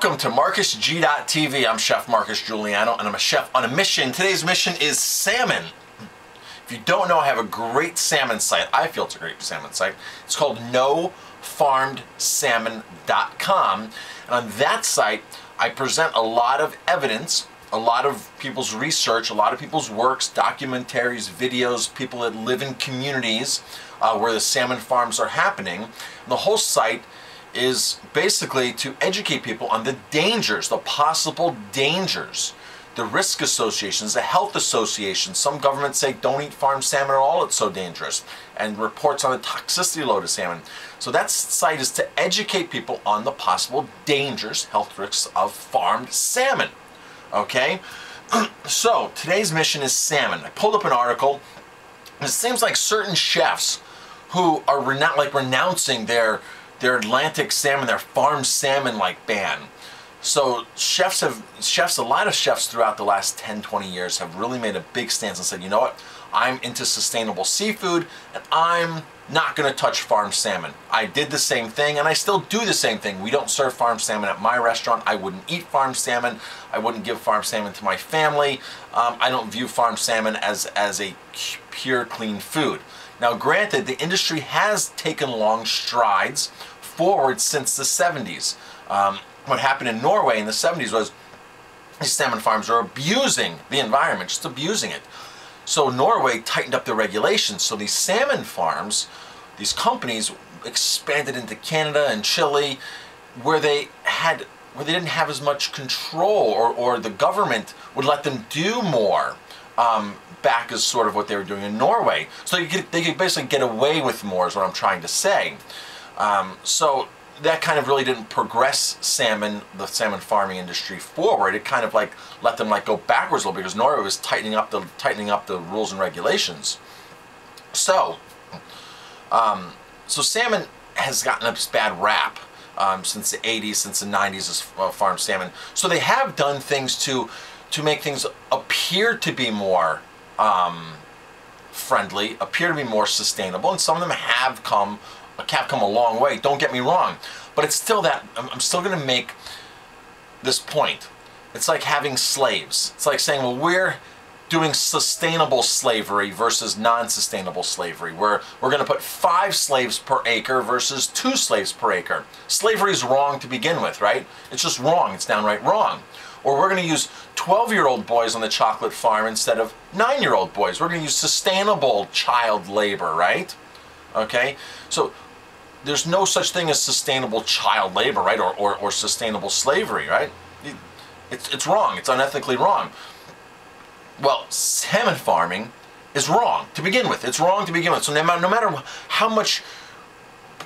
welcome to MarcusG.tv. I'm Chef Marcus Guiliano, and I'm a chef on a mission. Today's mission is salmon. If you don't know, I have a great salmon site. I feel it's a great salmon site. It's called NoFarmedSalmon.com. And on that site, I present a lot of evidence, a lot of people's research, a lot of people's works, documentaries, videos, people that live in communities uh, where the salmon farms are happening. And the whole site is basically to educate people on the dangers, the possible dangers, the risk associations, the health associations. Some governments say don't eat farmed salmon at all, it's so dangerous, and reports on the toxicity load of salmon. So that site is to educate people on the possible dangers, health risks of farmed salmon. Okay? so today's mission is salmon. I pulled up an article. It seems like certain chefs who are rena- like renouncing their their Atlantic salmon, their farm salmon like ban. So chefs have chefs a lot of chefs throughout the last 10 20 years have really made a big stance and said, "You know what? I'm into sustainable seafood and I'm not to touch farm salmon. I did the same thing and I still do the same thing. We don't serve farm salmon at my restaurant. I wouldn't eat farm salmon. I wouldn't give farm salmon to my family. Um, I don't view farm salmon as, as a pure, clean food. Now, granted, the industry has taken long strides forward since the 70s. Um, what happened in Norway in the 70s was these salmon farms were abusing the environment, just abusing it. So Norway tightened up the regulations. So these salmon farms, these companies expanded into Canada and Chile, where they had where they didn't have as much control, or, or the government would let them do more. Um, back as sort of what they were doing in Norway. So could, they could basically get away with more, is what I'm trying to say. Um, so that kind of really didn't progress salmon, the salmon farming industry forward. It kind of like let them like go backwards a little because Norway was tightening up the tightening up the rules and regulations. So, um, so salmon has gotten a bad rap um, since the 80s, since the 90s as uh, farm salmon. So they have done things to to make things appear to be more um, friendly, appear to be more sustainable, and some of them have come have come a long way. Don't get me wrong, but it's still that I'm, still going to make this point. It's like having slaves. It's like saying, well, we're doing sustainable slavery versus non-sustainable slavery where we're going to put five slaves per acre versus two slaves per acre slavery is wrong to begin with right it's just wrong it's downright wrong or we're going to use 12 year old boys on the chocolate farm instead of 9 year old boys we're going to use sustainable child labor right okay so there's no such thing as sustainable child labor, right? Or, or, or sustainable slavery, right? It's, it's wrong. It's unethically wrong. Well, salmon farming is wrong to begin with. It's wrong to begin with. So no matter, no matter how much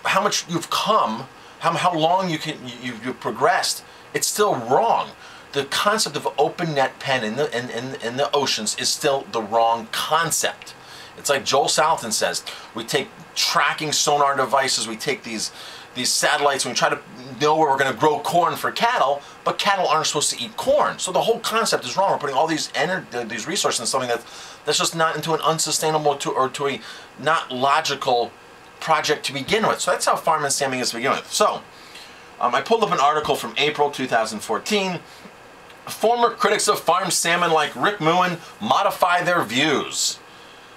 how much you've come, how, how long you can you, you've progressed, it's still wrong. The concept of open net pen in the in, in, in the oceans is still the wrong concept. It's like Joel Salatin says, we take tracking sonar devices, we take these these satellites and we try to know where we're going to grow corn for cattle, but cattle aren't supposed to eat corn. So the whole concept is wrong. We're putting all these energy, these resources in something that that's just not into an unsustainable to, or to a not logical project to begin with. So that's how farm and salmon is to begin with. So um, I pulled up an article from April 2014. Former critics of farm salmon like Rick Moonen modify their views.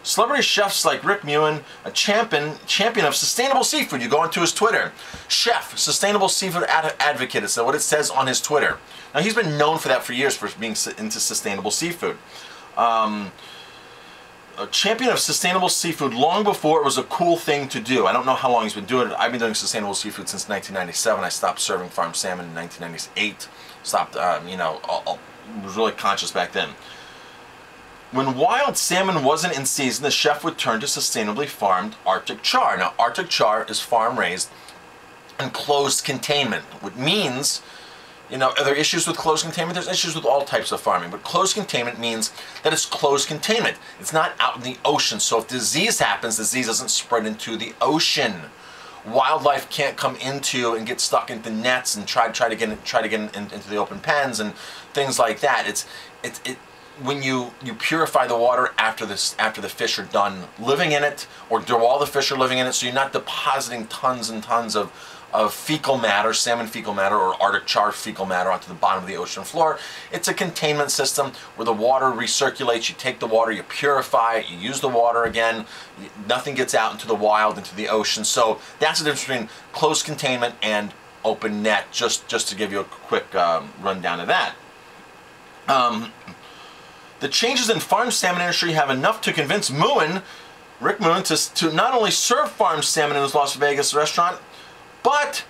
Celebrity chefs like Rick Moonen, a champion champion of sustainable seafood. You go onto his Twitter. Chef, sustainable seafood ad advocate is what it says on his Twitter. Now he's been known for that for years for being into sustainable seafood. Um, a champion of sustainable seafood long before it was a cool thing to do. I don't know how long he's been doing it. I've been doing sustainable seafood since 1997. I stopped serving farm salmon in 1998. Stopped, um, you know, I was really conscious back then. When wild salmon wasn't in season, the chef would turn to sustainably farmed Arctic char. Now, Arctic char is farm raised in closed containment, which means, you know, are there issues with closed containment? There's issues with all types of farming, but closed containment means that it's closed containment. It's not out in the ocean. So if disease happens, disease doesn't spread into the ocean. Wildlife can't come into and get stuck into nets and try try to get try to get in, in, into the open pens and things like that. It's it, it when you you purify the water after this after the fish are done living in it or do all the fish are living in it so you're not depositing tons and tons of of fecal matter, salmon fecal matter, or Arctic char fecal matter onto the bottom of the ocean floor. It's a containment system where the water recirculates. You take the water, you purify it, you use the water again. Nothing gets out into the wild, into the ocean. So that's the difference between closed containment and open net, just, just to give you a quick um, rundown of that. Um, the changes in farm salmon industry have enough to convince Moonen, Rick Moonen, to, to not only serve farm salmon in his Las Vegas restaurant, but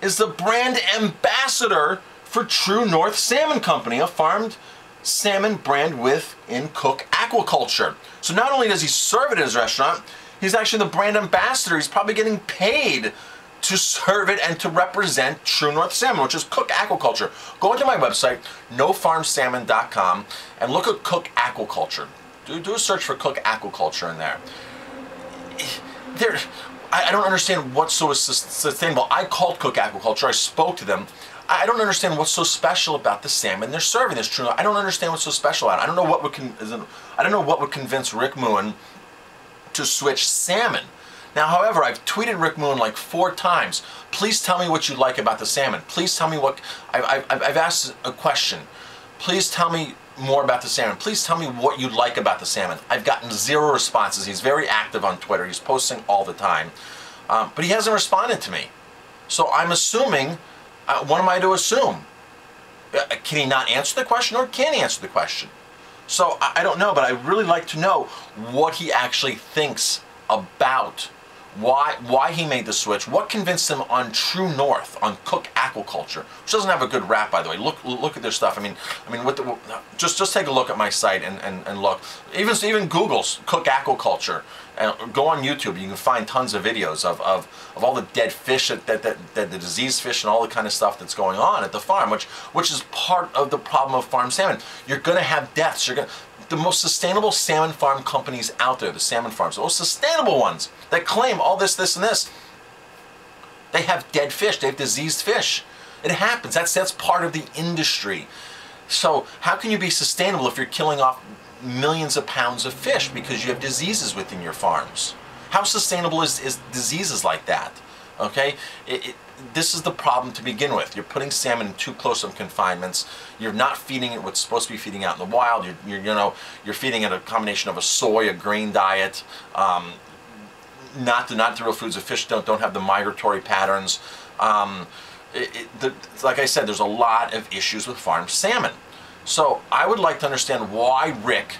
is the brand ambassador for True North Salmon Company, a farmed salmon brand within Cooke Aquaculture. So not only does he serve it in his restaurant, he's actually the brand ambassador. He's probably getting paid to serve it and to represent True North Salmon, which is Cooke Aquaculture. Go into my website, nofarmsalmon.com, and look at Cooke Aquaculture. Do, do a search for Cooke Aquaculture in there. There, I, I don't understand what's so sustainable. I called Cooke Aquaculture. I spoke to them. I don't understand what's so special about the salmon they're serving. This true. I don't understand what's so special about it. I don't know what would con- I don't know what would convince Rick Moonen to switch salmon. Now, however, I've tweeted Rick Moonen like four times. Please tell me what you like about the salmon. Please tell me what I, have asked a question. Please tell me more about the salmon. Please tell me what you like about the salmon. I've gotten zero responses. He's very active on Twitter. He's posting all the time. Um, but he hasn't responded to me. So I'm assuming, uh, what am I to assume? Uh, can he not answer the question or can he answer the question? So I, I don't know, but I really like to know what he actually thinks about why why he made the switch, what convinced him on True North, on Cooke Aquaculture, which doesn't have a good rap by the way. Look look at their stuff. I mean I mean what the, just just take a look at my site and, and, and look. Even even Google's Cooke Aquaculture and go on YouTube. You can find tons of videos of, of, of all the dead fish that, that, that, that the diseased fish and all the kind of stuff that's going on at the farm, which which is part of the problem of farm salmon. You're going to have deaths. You're going the most sustainable salmon farm companies out there, the salmon farms, the most sustainable ones that claim all this, this, and this, they have dead fish, they have diseased fish. It happens. That's that's part of the industry. So how can you be sustainable if you're killing off millions of pounds of fish because you have diseases within your farms? How sustainable is, is diseases like that? Okay, it, it, this is the problem to begin with. You're putting salmon in too close of confinements. You're not feeding it what's supposed to be feeding out in the wild. You're, you're you know you're feeding it a combination of a soy, a grain diet. Um, not the not the real foods. The fish don't don't have the migratory patterns. Um, it, it, the, like I said, there's a lot of issues with farmed salmon. So I would like to understand why Rick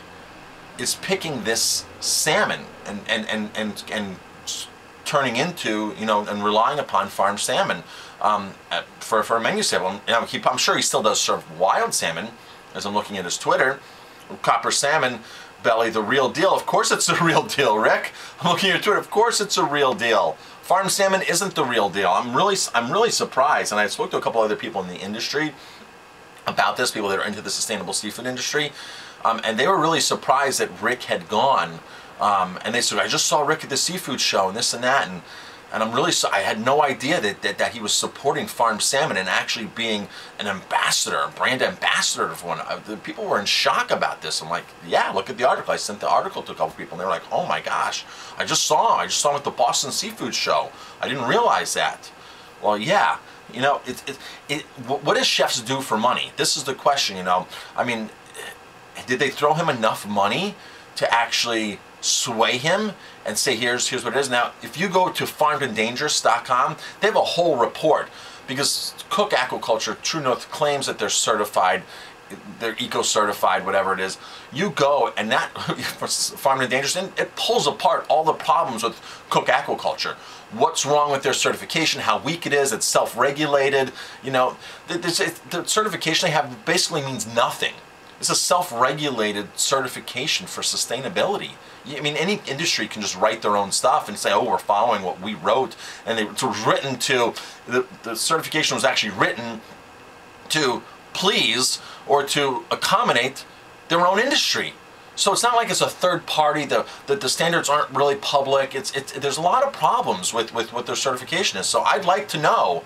is picking this salmon and and and and, and turning into, you know, and relying upon farmed salmon um, for, for a menu sample. Know, he, I'm sure he still does serve wild salmon, as I'm looking at his Twitter. Copper salmon belly, the real deal. Of course it's a real deal, Rick. I'm looking at your Twitter. Of course it's a real deal. Farm salmon isn't the real deal. I'm really, I'm really surprised, and I spoke to a couple other people in the industry about this, people that are into the sustainable seafood industry, um, and they were really surprised that Rick had gone um, and they said, I just saw Rick at the seafood show and this and that. And, and I'm really, I had no idea that, that, that he was supporting farm salmon and actually being an ambassador, a brand ambassador of one. Uh, the people were in shock about this. I'm like, yeah, look at the article. I sent the article to a couple people and they were like, oh my gosh, I just saw him. I just saw him at the Boston Seafood Show. I didn't realize that. Well, yeah, you know, it, it, it, what does chefs do for money? This is the question, you know. I mean, did they throw him enough money to actually sway him and say, here's, here's what it is. Now, if you go to farmedanddangerous.com, they have a whole report because Cooke Aquaculture, True North claims that they're certified, they're eco-certified, whatever it is. You go and that, Farmed and Dangerous, and it pulls apart all the problems with Cooke Aquaculture. What's wrong with their certification, how weak it is, it's self-regulated. You know, the, the certification they have basically means nothing. It's a self-regulated certification for sustainability. I mean, any industry can just write their own stuff and say, "Oh, we're following what we wrote," and it was written to the, the certification was actually written to please or to accommodate their own industry. So it's not like it's a third party. The the, the standards aren't really public. It's it's there's a lot of problems with with what their certification is. So I'd like to know.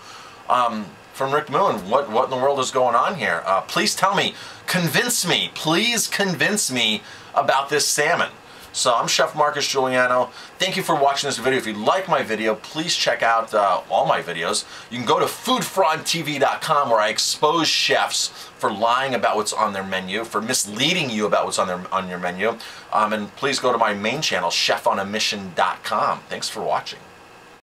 Um, from Rick Moonen. what, what in the world is going on here? Uh, please tell me, convince me, please convince me about this salmon. So I'm Chef Marcus Guiliano. Thank you for watching this video. If you like my video, please check out uh, all my videos. You can go to foodfraudtv.com where I expose chefs for lying about what's on their menu, for misleading you about what's on their on your menu. Um, and please go to my main channel, chefonamission.com. Thanks for watching.